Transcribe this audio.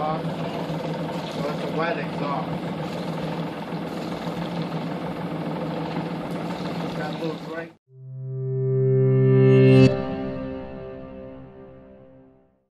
off. So it's a wet exhaust. Got a little.